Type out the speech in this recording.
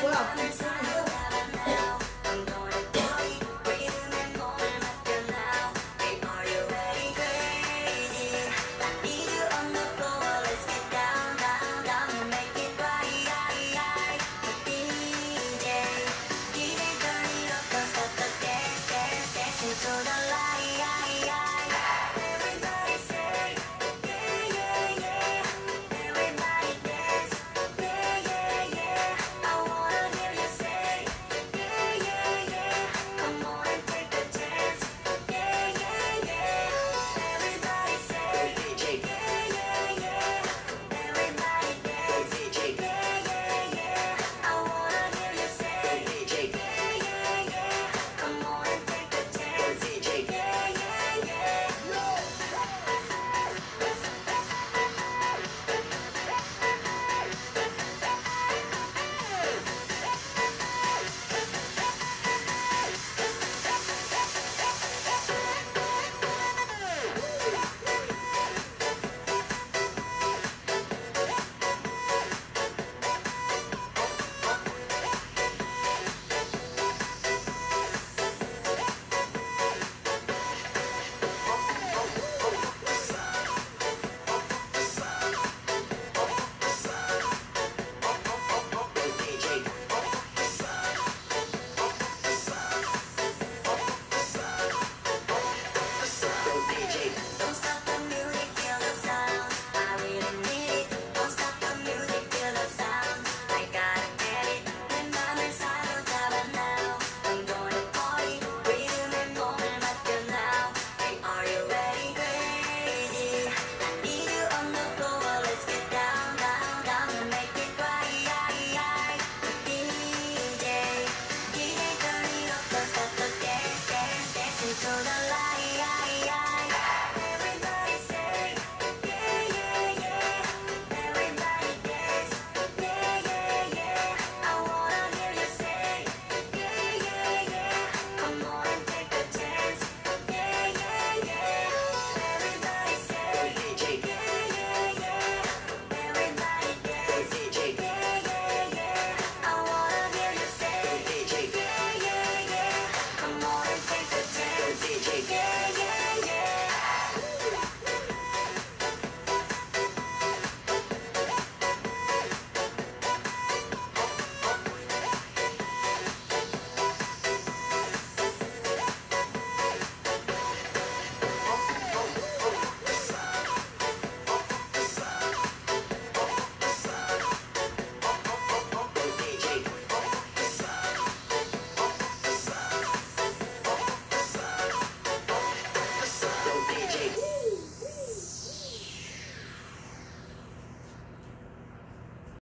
我要回。